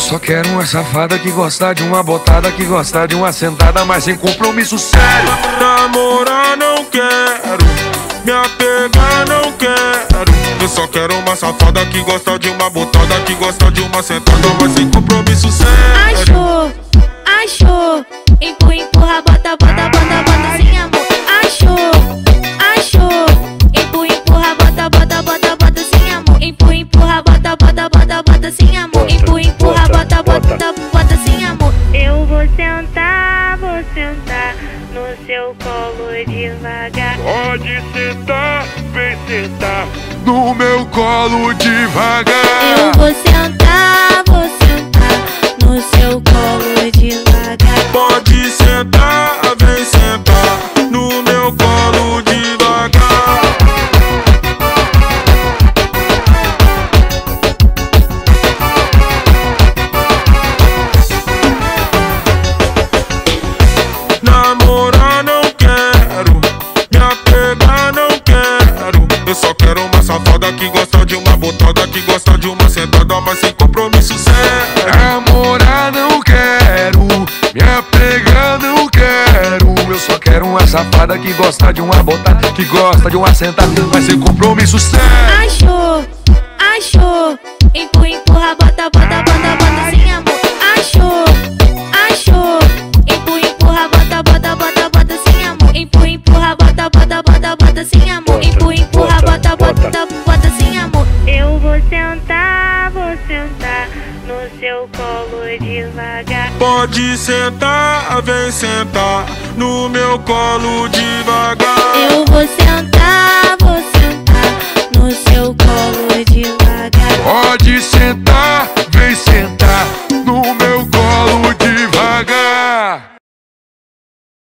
só quero uma safada que gosta de uma botada, que gosta de uma sentada, mas sem compromisso sério. Namorar não quero, me apegar não quero. Eu só quero uma safada que gosta de uma botada, que gosta de uma sentada, mas sem compromisso sério. Achou, bota, bota, bota sem amor. Eu vou sentar, vou sentar no seu colo devagar. Pode sentar, vem sentar. No meu colo devagar. Eu vou sentar, vou sentar no seu colo devagar. Pode sentar, vem sentar. De uma botada, que gosta de uma sentada, mas sem compromisso sério. Namorar não quero, me apegar não quero. Eu só quero uma safada que gosta de uma botada, que gosta de uma sentada, mas sem compromisso sério. Achou, achou, empurra, empurra, bota, bota sentar no seu colo devagar. Pode sentar, vem sentar no meu colo devagar. Eu vou sentar, vou sentar no seu colo devagar.